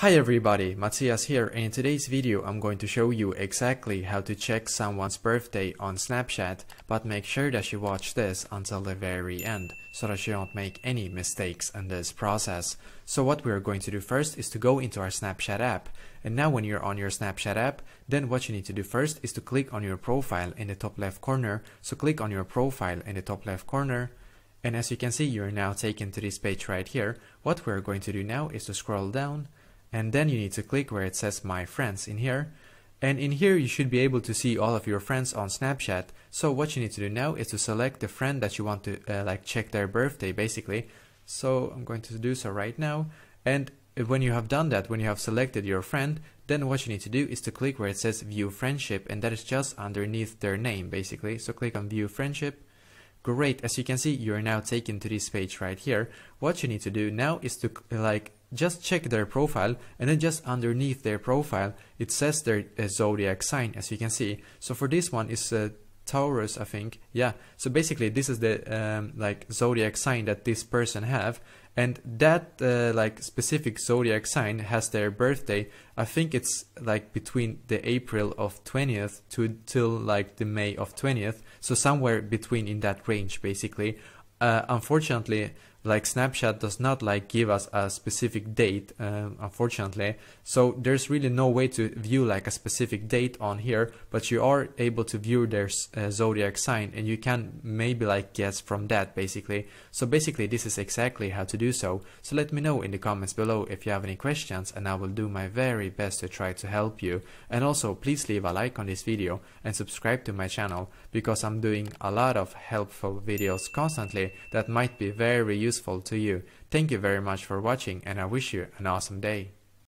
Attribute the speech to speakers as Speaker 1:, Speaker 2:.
Speaker 1: Hi everybody, Matthias here and in today's video I'm going to show you exactly how to check someone's birthday on Snapchat but make sure that you watch this until the very end so that you don't make any mistakes in this process. So what we're going to do first is to go into our Snapchat app and now when you're on your Snapchat app then what you need to do first is to click on your profile in the top left corner. So click on your profile in the top left corner and as you can see you're now taken to this page right here. What we're going to do now is to scroll down and then you need to click where it says my friends in here. And in here you should be able to see all of your friends on Snapchat. So what you need to do now is to select the friend that you want to uh, like check their birthday basically. So I'm going to do so right now. And when you have done that when you have selected your friend then what you need to do is to click where it says view friendship and that is just underneath their name basically. So click on view friendship. Great, as you can see, you're now taken to this page right here. What you need to do now is to like just check their profile and then just underneath their profile it says their uh, zodiac sign as you can see. So for this one is uh, Taurus I think. Yeah. So basically this is the um, like zodiac sign that this person have and that uh, like specific zodiac sign has their birthday. I think it's like between the April of 20th to till like the May of 20th so somewhere between in that range basically. Uh, unfortunately like Snapchat does not like give us a specific date um, unfortunately. So there's really no way to view like a specific date on here but you are able to view their uh, zodiac sign and you can maybe like guess from that basically. So basically this is exactly how to do so. So let me know in the comments below if you have any questions and I will do my very best to try to help you. And also please leave a like on this video and subscribe to my channel because I'm doing a lot of helpful videos constantly that might be very useful useful to you. Thank you very much for watching and I wish you an awesome day.